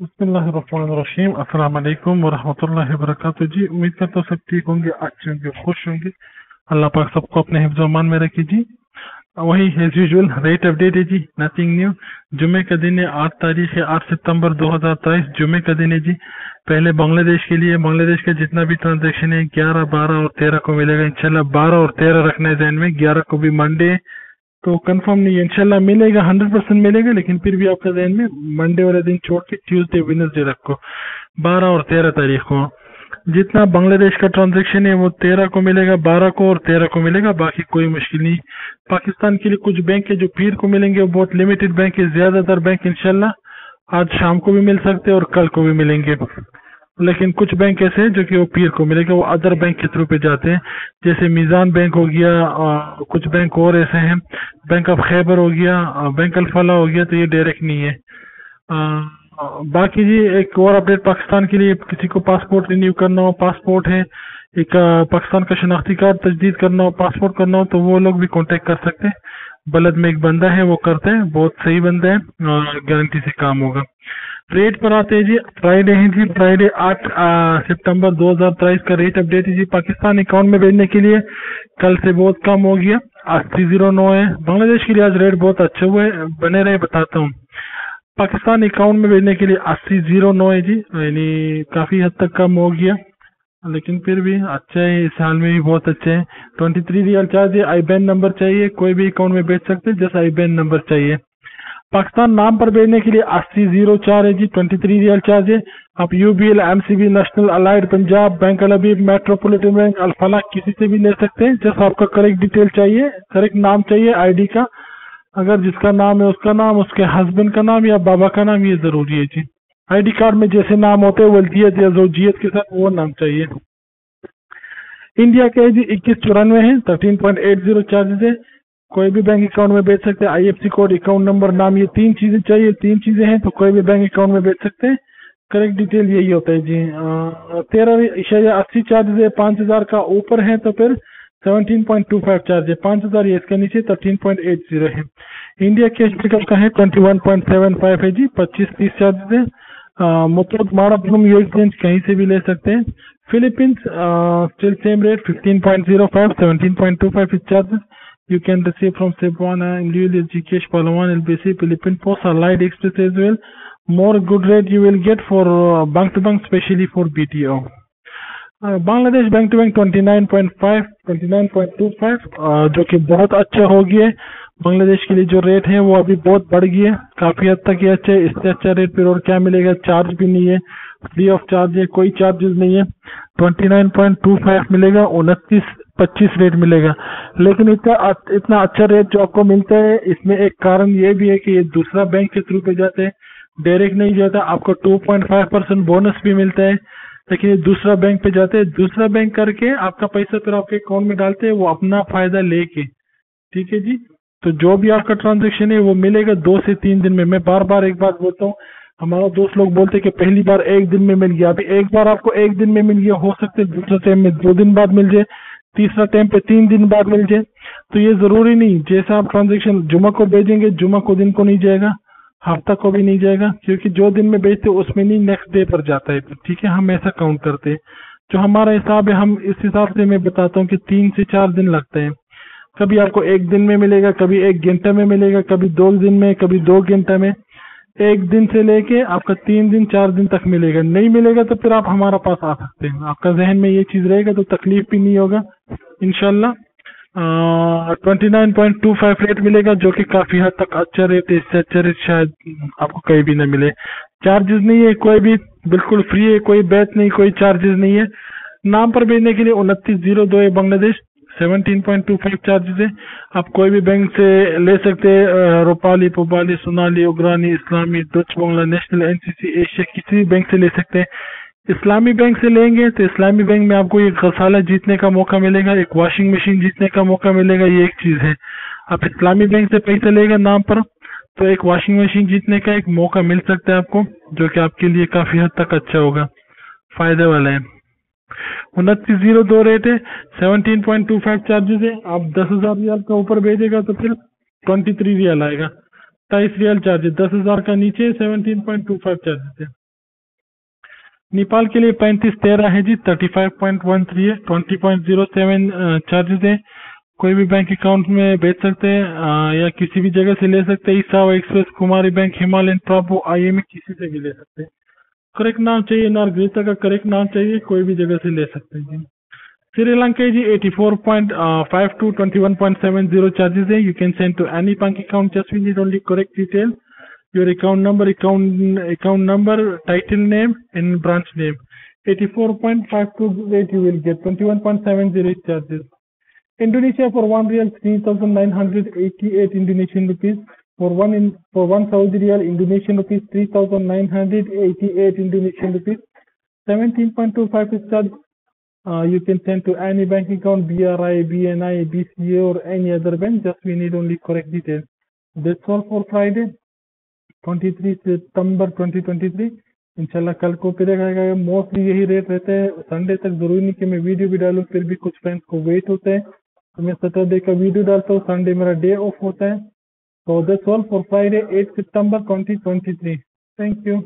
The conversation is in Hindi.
बसमीम अस्सलाम वालेकुम वरहमतुल्लाहि वबरकातुहू जी उम्मीद करता हूँ सब ठीक होंगे, अच्छे होंगे, खुश होंगे। अल्लाह पाक सबको अपने हिफ्ज़ अमान में रखे जी। वही एज यूजुअल रेट अपडेट है जी नथिंग न्यू जुमे का दिन है, आठ तारीख है, आठ सितंबर 2023 जुमे का दिन है जी। पहले बांग्लादेश के लिए, बांग्लादेश का जितना भी ट्रांजेक्शन है, ग्यारह, बारह और तेरह को मिलेगा, इंशाल्लाह बारह और तेरह रखना है जहन में, ग्यारह को भी मंडे तो कंफर्म नहीं है। इनशाला मिलेगा हंड्रेड परसेंट मिलेगा, लेकिन फिर भी आपका जहन में मंडे वाले दिन छोड़ के ट्यूजडे वेनसडे रखो। बारह और तेरह तारीख को। जितना बांग्लादेश का ट्रांजेक्शन है, वो तेरह को मिलेगा, बारह को और तेरह को मिलेगा, बाकी कोई मुश्किल नहीं। पाकिस्तान के लिए कुछ बैंक है जो पीर को मिलेंगे, वो बहुत लिमिटेड बैंक है, ज़्यादातर बैंक इनशाला आज शाम को भी मिल सकते हैं और कल को भी मिलेंगे। लेकिन कुछ बैंक ऐसे हैं जो कि वो पीर को मिलेगा वो अदर बैंक के थ्रू पे जाते हैं। जैसे मीज़ान बैंक हो गया आ, कुछ बैंक और ऐसे हैं। बैंक ऑफ़ खैबर हो गया बैंक अल्फला हो गया तो ये डायरेक्ट नहीं है। आ, बाकी जी एक और अपडेट पाकिस्तान के लिए किसी को पासपोर्ट रिन्यू करना हो पासपोर्ट है। एक पाकिस्तान का शनाख्ती कार्ड तजदीद करना हो पासपोर्ट करना हो तो वो लोग भी कॉन्टेक्ट कर सकते हैं। बलद में एक बंदा है वो करते हैं बहुत सही बंदा है गारंटी से काम होगा। रेट पर आते हैं जी। फ्राइडे है जी फ्राइडे आठ सितंबर 2023 का रेट अपडेट है जी पाकिस्तान अकाउंट में भेजने के लिए। कल से बहुत कम हो गया। अस्सी ज़ीरो नौ है। बांग्लादेश के लिए आज रेट बहुत अच्छे हुए बने रहे, बताता हूँ। पाकिस्तान अकाउंट में भेजने के लिए अस्सी ज़ीरो नौ है जी। यानी काफ़ी हद तक कम हो गया। लेकिन फिर भी अच्छा है। इस साल में भी बहुत अच्छे हैं। ट्वेंटी थ्री रियल चार्ज आई नंबर चाहिए। कोई भी अकाउंट में भेज सकते हैं। जैसा आई बैन नंबर चाहिए। पाकिस्तान नाम पर भेजने के लिए अस्सी ज़ीरो चार है जी ट्वेंटी थ्री रियल चार्ज है। आप UBL MCB national allied Punjab bank अलबीब metropolitan bank Alfalah किसी से भी ले सकते हैं। जस्ट आपका करेक्ट डिटेल चाहिए करेक्ट नाम चाहिए आईडी का। अगर जिसका नाम है उसका नाम, उसके हस्बैंड का नाम या बाबा का नाम, ये ज़रूरी है जी। आईडी कार्ड में जैसे नाम होते हैं वल्दियत या जोजियत के साथ वो नाम चाहिए। इंडिया के जी, इक्कीस चौरानवे है thirteen point eight zero charges है। कोई भी बैंक अकाउंट में बेच सकते हैं। आईएफसी कोड अकाउंट नंबर नाम, ये तीन चीज़ें चाहिए, तीन चीज़ें हैं तो कोई भी बैंक अकाउंट में बेच सकते हैं। करेक्ट डिटेल यही होता है जी। तेरह अस्सी चार्जेस है, पाँच हज़ार का ऊपर है तो फिर seventeen point two five charge है। पाँच हज़ार ये इसके नीचे थर्टीन पॉइंट एट ज़ीरो है। इंडिया कैश पिकअप का है twenty one point seven five है जी, पच्चीस तीस चार्जेस है। मुतूत माड़ापुरम यू एक्सचेंज कहीं से भी ले सकते हैं। Philippines still same rate fifteen point zero five seventeen point two five charges you can receive from Cebuana, Individual, GKH, Palawan, LBC, Philippine Post, Allied Express as well. More good rate you will get for uh, bank to bank, especially for BTO. Uh, Bangladesh bank to bank 29.5 29.25 जो कि बहुत अच्छा हो गया है बांग्लादेश के लिए जो रेट है वो अभी बहुत बढ़ गया है काफ़ी हद तक ये अच्छा है इससे अच्छा रेट फिर और क्या मिलेगा चार्ज भी नहीं है फ्री ऑफ़ चार्ज है कोई चार्जेस नहीं है 29.25 मिलेगा उनतीस पच्चीस रेट मिलेगा। लेकिन इतना इतना अच्छा रेट जो आपको मिलता है, इसमें एक कारण ये भी है कि ये दूसरा बैंक के थ्रू पे जाते हैं। डायरेक्ट नहीं जाता, आपको 2.5 परसेंट बोनस भी मिलता है। लेकिन ये दूसरा बैंक पे जाते हैं। दूसरा बैंक करके आपका पैसा फिर आपके अकाउंट में डालते हैं, वो अपना फ़ायदा लेके। ठीक है जी? तो जो भी आपका ट्रांजेक्शन है, वो मिलेगा दो से तीन दिन में। मैं बार बार एक बात बोलता हूँ, हमारा दोस्त लोग बोलते हैं कि पहली बार एक दिन में मिल गया। अभी एक बार आपको एक दिन में मिल गया, हो सकता है दूसरे टाइम में दो दिन बाद मिल जाए। तीसरा टाइम पे तीन दिन बाद मिल जाए तो ये ज़रूरी नहीं, जैसा आप ट्रांजेक्शन जुमा को भेजेंगे जुमा को दिन को नहीं जाएगा, हफ़्ता को भी नहीं जाएगा, क्योंकि जो दिन में भेजते उसमें नहीं नेक्स्ट डे पर जाता है। ठीक है, हम ऐसा काउंट करते हैं। जो हमारा हिसाब है, हम इस हिसाब से मैं बताता हूँ कि तीन से चार दिन लगते हैं। कभी आपको एक दिन में मिलेगा, कभी एक घंटे में मिलेगा, कभी दो दिन में, कभी दो घंटे में। एक दिन से लेके आपका तीन दिन, चार दिन तक मिलेगा। नहीं मिलेगा तो फिर आप हमारा पास आ सकते हैं। आपका जहन में ये चीज़ रहेगा तो तकलीफ़ भी नहीं होगा। इनशाला twenty nine point two five rate मिलेगा, जो कि काफ़ी हद तक अच्छा रेट है, इससे अच्छा रेट शायद आपको कहीं भी ना मिले। चार्जेस नहीं है, कोई भी, बिल्कुल फ्री है, कोई बैच नहीं, कोई चार्जेस नहीं है। नाम पर भेजने के लिए उनतीस ज़ीरो दो है बांग्लादेश 17.25 चार्जेस है। आप कोई भी बैंक से ले सकते हैं Rupali, Pubali, Sonali, Agrani, Islami, Dutch, Bangla national NCC Asia किसी भी बैंक से ले सकते हैं। इस्लामी बैंक से लेंगे तो इस्लामी बैंक में आपको एक गसाला जीतने का मौका मिलेगा, एक वॉशिंग मशीन जीतने का मौका मिलेगा, ये एक चीज़ है। आप इस्लामी बैंक से पैसा लेगा नाम पर तो एक वॉशिंग मशीन जीतने का एक मौका मिल सकता है आपको, जो कि आपके लिए काफ़ी हद तक अच्छा होगा। फ़ायदे वाला है। उनतीस ज़ीरो दो रेट है seventeen point two five charges है, आप दस हज़ार रियाल का ऊपर भेजेगा तो फिर ट्वेंटी थ्री रियाल आएगा। तेईस रियाल चार्जेस दस हज़ार का नीचे seventeen point two five charges है। नेपाल के लिए पैंतीस तेरह है जी thirty five point one three है twenty point zero seven charges है। कोई भी बैंक अकाउंट में भेज सकते हैं या किसी भी जगह से ले सकते हैं। ईसावा एक्सप्रेस, कुमारी बैंक, हिमालयन प्रापो आई एम किसी से भी ले सकते हैं। करेक्ट नाम चाहिए नारगीता का करेक्ट नाम चाहिए, कोई भी जगह से ले सकते हैं जी। श्रीलंका जी 84.5 to 21.70 charges है। You can send to any bank account, just we need only correct details your account number account account number title name and branch name 84.52 rate you will get 21.70 charges Indonesia for one real 3,988 Indonesian rupees. For one in for one Saudi real Indonesian rupees 3,988 Indonesian rupees. 17.25 is charge. Uh, you can send to any bank account, BRI, BNI, BCA or any other bank. Just we need only correct details. That's all for Friday, 23 सितंबर 2023. इंशाल्लाह कल को फिर आएगा मोस्टली यही रेट रहते हैं संडे तक ज़रूरी नहीं कि मैं वीडियो भी डालूँ फिर भी कुछ फ्रेंड्स को वेट होता है तो मैं सैटरडे का वीडियो डालता हूँ संडे मेरा डे ऑफ़ होता है So that's all for Friday, 8 September 2023. Thank you.